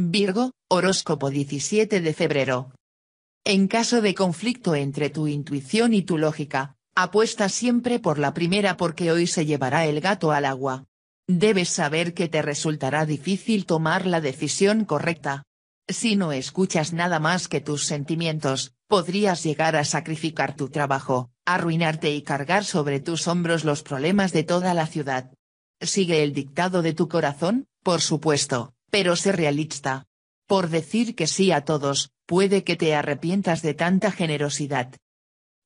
Virgo, horóscopo 17 de febrero. En caso de conflicto entre tu intuición y tu lógica, apuesta siempre por la primera porque hoy se llevará el gato al agua. Debes saber que te resultará difícil tomar la decisión correcta. Si no escuchas nada más que tus sentimientos, podrías llegar a sacrificar tu trabajo, arruinarte y cargar sobre tus hombros los problemas de toda la ciudad. Sigue el dictado de tu corazón, por supuesto, pero sé realista. Por decir que sí a todos, puede que te arrepientas de tanta generosidad.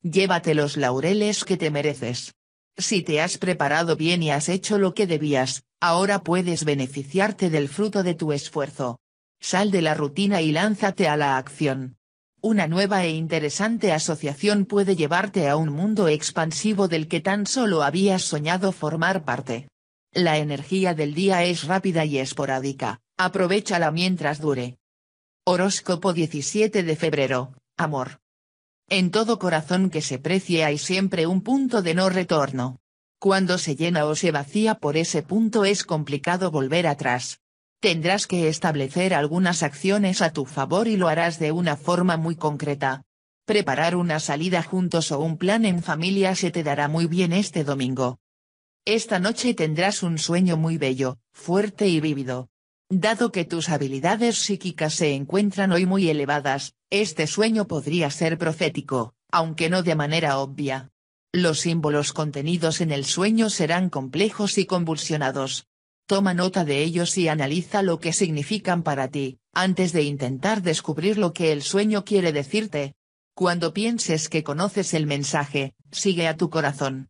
Llévate los laureles que te mereces. Si te has preparado bien y has hecho lo que debías, ahora puedes beneficiarte del fruto de tu esfuerzo. Sal de la rutina y lánzate a la acción. Una nueva e interesante asociación puede llevarte a un mundo expansivo del que tan solo habías soñado formar parte. La energía del día es rápida y esporádica, aprovechala mientras dure. Horóscopo 17 de febrero, amor. En todo corazón que se precie hay siempre un punto de no retorno. Cuando se llena o se vacía por ese punto es complicado volver atrás. Tendrás que establecer algunas acciones a tu favor y lo harás de una forma muy concreta. Preparar una salida juntos o un plan en familia se te dará muy bien este domingo. Esta noche tendrás un sueño muy bello, fuerte y vívido. Dado que tus habilidades psíquicas se encuentran hoy muy elevadas, este sueño podría ser profético, aunque no de manera obvia. Los símbolos contenidos en el sueño serán complejos y convulsionados. Toma nota de ellos y analiza lo que significan para ti, antes de intentar descubrir lo que el sueño quiere decirte. Cuando pienses que conoces el mensaje, sigue a tu corazón.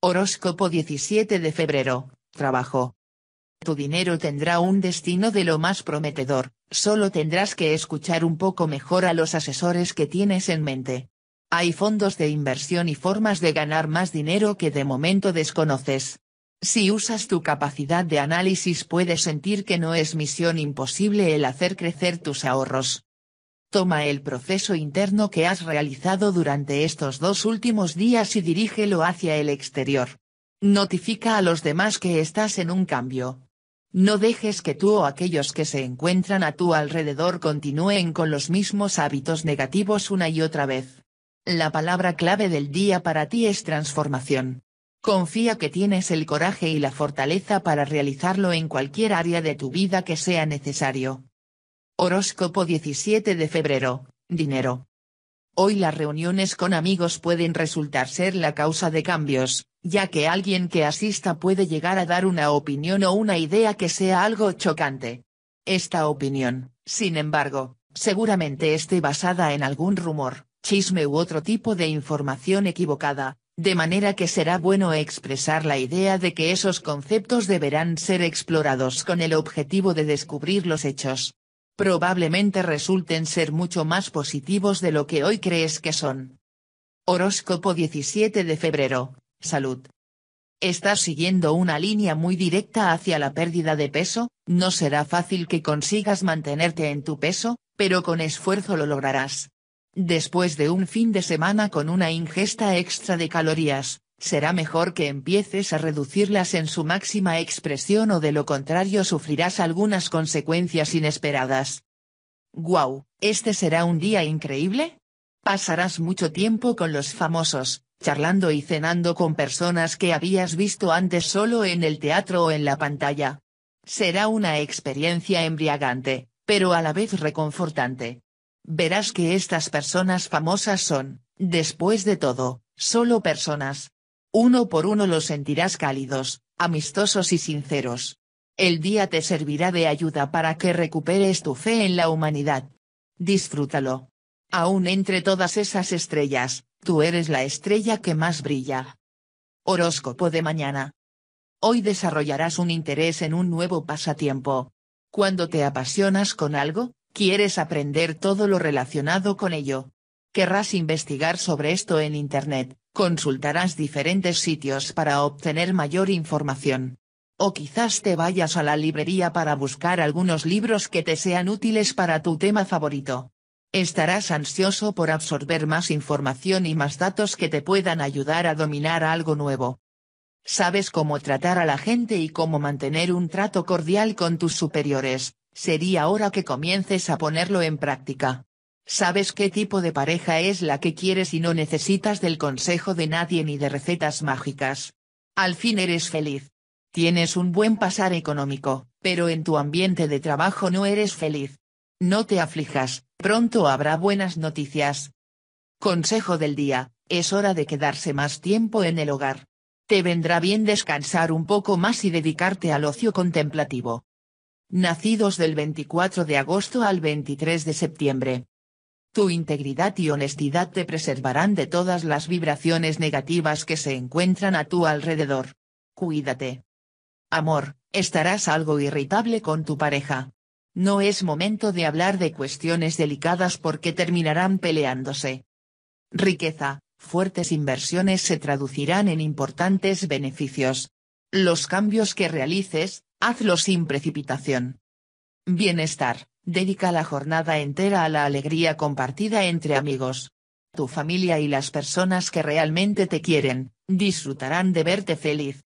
Horóscopo 17 de febrero, trabajo. Tu dinero tendrá un destino de lo más prometedor, solo tendrás que escuchar un poco mejor a los asesores que tienes en mente. Hay fondos de inversión y formas de ganar más dinero que de momento desconoces. Si usas tu capacidad de análisis puedes sentir que no es misión imposible el hacer crecer tus ahorros. Toma el proceso interno que has realizado durante estos dos últimos días y dirígelo hacia el exterior. Notifica a los demás que estás en un cambio. No dejes que tú o aquellos que se encuentran a tu alrededor continúen con los mismos hábitos negativos una y otra vez. La palabra clave del día para ti es transformación. Confía que tienes el coraje y la fortaleza para realizarlo en cualquier área de tu vida que sea necesario. Horóscopo 17 de febrero, dinero. Hoy las reuniones con amigos pueden resultar ser la causa de cambios, ya que alguien que asista puede llegar a dar una opinión o una idea que sea algo chocante. Esta opinión, sin embargo, seguramente esté basada en algún rumor, chisme u otro tipo de información equivocada, de manera que será bueno expresar la idea de que esos conceptos deberán ser explorados con el objetivo de descubrir los hechos probablemente resulten ser mucho más positivos de lo que hoy crees que son. Horóscopo 17 de febrero, salud. Estás siguiendo una línea muy directa hacia la pérdida de peso, no será fácil que consigas mantenerte en tu peso, pero con esfuerzo lo lograrás. Después de un fin de semana con una ingesta extra de calorías, será mejor que empieces a reducirlas en su máxima expresión o de lo contrario sufrirás algunas consecuencias inesperadas. ¡Guau! ¿Este será un día increíble? Pasarás mucho tiempo con los famosos, charlando y cenando con personas que habías visto antes solo en el teatro o en la pantalla. Será una experiencia embriagante, pero a la vez reconfortante. Verás que estas personas famosas son, después de todo, solo personas, uno por uno los sentirás cálidos, amistosos y sinceros. El día te servirá de ayuda para que recuperes tu fe en la humanidad. Disfrútalo. Aún entre todas esas estrellas, tú eres la estrella que más brilla. Horóscopo de mañana. Hoy desarrollarás un interés en un nuevo pasatiempo. Cuando te apasionas con algo, quieres aprender todo lo relacionado con ello. Querrás investigar sobre esto en Internet, consultarás diferentes sitios para obtener mayor información. O quizás te vayas a la librería para buscar algunos libros que te sean útiles para tu tema favorito. Estarás ansioso por absorber más información y más datos que te puedan ayudar a dominar algo nuevo. Sabes cómo tratar a la gente y cómo mantener un trato cordial con tus superiores, sería hora que comiences a ponerlo en práctica. Sabes qué tipo de pareja es la que quieres y no necesitas del consejo de nadie ni de recetas mágicas. Al fin eres feliz. Tienes un buen pasar económico, pero en tu ambiente de trabajo no eres feliz. No te aflijas, pronto habrá buenas noticias. Consejo del día, es hora de quedarse más tiempo en el hogar. Te vendrá bien descansar un poco más y dedicarte al ocio contemplativo. Nacidos del 24 de agosto al 23 de septiembre. Tu integridad y honestidad te preservarán de todas las vibraciones negativas que se encuentran a tu alrededor. Cuídate. Amor, estarás algo irritable con tu pareja. No es momento de hablar de cuestiones delicadas porque terminarán peleándose. Riqueza, fuertes inversiones se traducirán en importantes beneficios. Los cambios que realices, hazlos sin precipitación. Bienestar, Dedica la jornada entera a la alegría compartida entre amigos. Tu familia y las personas que realmente te quieren, disfrutarán de verte feliz.